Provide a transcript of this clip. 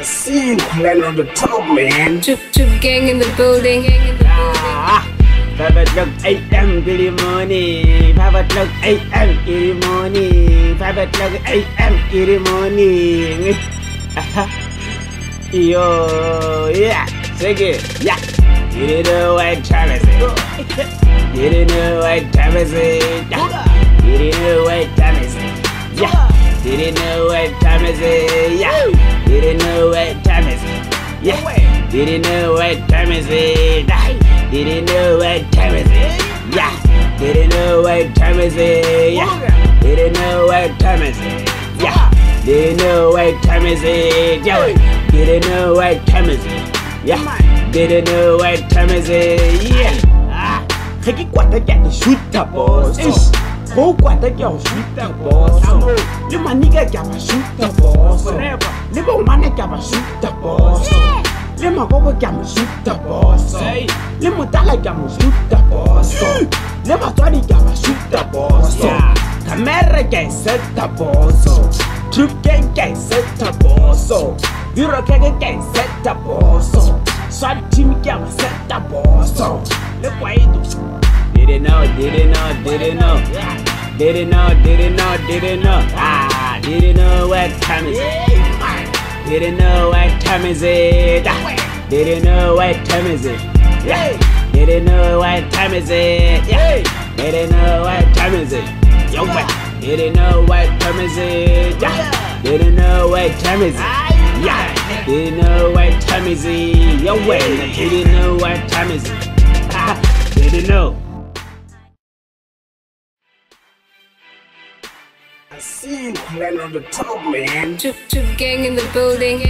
I see you playing on the top, man. Troupe, troupe gang in the building. Ah, Papa Look AM the morning. Papa Look AM the morning. Papa Look AM the morning. Yo, yeah, take it, yeah. You didn't know what time is it? You didn't know what time is it? Yeah. You didn't know what time is it? Yeah. Didn't know what time is it? Yeah. Didn't know what time is it? Yeah. Didn't know what time is it? Yeah. Didn't know what time is it? Yeah. Didn't know what time is it? Yeah. Didn't know what time is it? Yeah. Didn't know what time is it? Yeah. Didn't know what time is it? Yeah. Didn't know what time is it? Yeah. Ah. Cái quả nó chạy thì suýt thà bò sò Hố quả nó chạy suýt thà bò mà nigga chạy mà suýt thà bò sò Nếu mà má nó chạy mà suýt thà bò sò Nếu mà có cái chạy mà suýt thà bò sò Nếu mà ta lại chạy mà suýt thà sò Nếu mà xóa đi chạy mà suýt thà bò sò Camera sết thà bò sò Trip gang sết thà bò sò Hero gang thà bò sò Xóa team mà sết thà bò sò Nếu quay tụ Didn't know, didn't know, didn't know. Didn't know, didn't know, didn't know. Ah, didn't know what time is it. Didn't know what time is it. Ah, Didn't know what time is it. Didn't know what time is it. Didn't know what time is it. Didn't know what time is it. Didn't know what time is it. Yeah. Didn't know what time is it. Yo, man. Didn't know what time is it. Ah, Didn't know. I see you playing on the top, man. Troupe, troupe gang in the building.